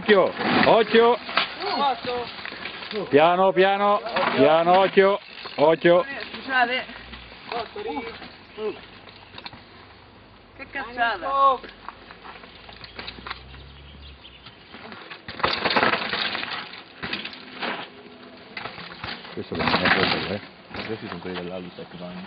Occhio, occhio. Piano, piano, piano, occhio, occhio. Scusate. Che cazzata. Questo non è quello, eh. Questi sono quelli dell'Alitec vanno.